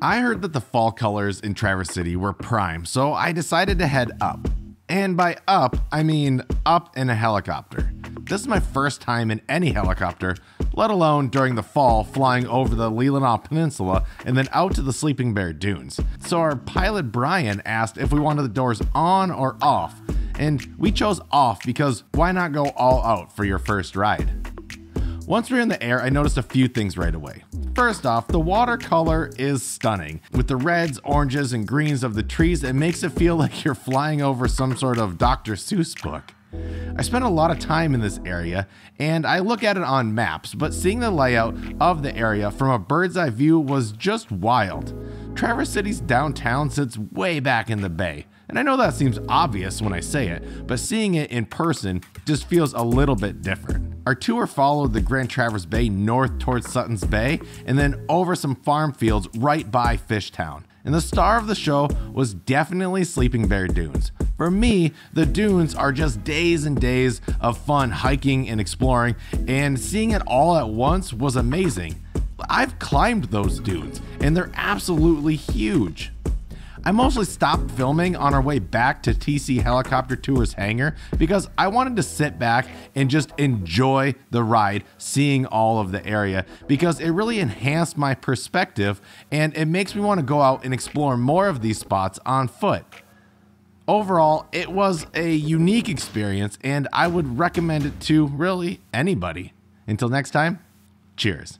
I heard that the fall colors in Traverse City were prime, so I decided to head up. And by up, I mean up in a helicopter. This is my first time in any helicopter, let alone during the fall flying over the Leelanau Peninsula and then out to the Sleeping Bear Dunes. So our pilot Brian asked if we wanted the doors on or off, and we chose off because why not go all out for your first ride? Once we are in the air, I noticed a few things right away. First off, the watercolor is stunning. With the reds, oranges, and greens of the trees, it makes it feel like you're flying over some sort of Dr. Seuss book. I spent a lot of time in this area, and I look at it on maps, but seeing the layout of the area from a bird's eye view was just wild. Traverse City's downtown sits way back in the bay, and I know that seems obvious when I say it, but seeing it in person just feels a little bit different. Our tour followed the Grand Traverse Bay north towards Sutton's Bay and then over some farm fields right by Fishtown. And the star of the show was definitely Sleeping Bear Dunes. For me, the dunes are just days and days of fun hiking and exploring, and seeing it all at once was amazing. I've climbed those dunes, and they're absolutely huge. I mostly stopped filming on our way back to TC Helicopter Tours hangar because I wanted to sit back and just enjoy the ride, seeing all of the area, because it really enhanced my perspective and it makes me want to go out and explore more of these spots on foot. Overall, it was a unique experience and I would recommend it to really anybody. Until next time, cheers.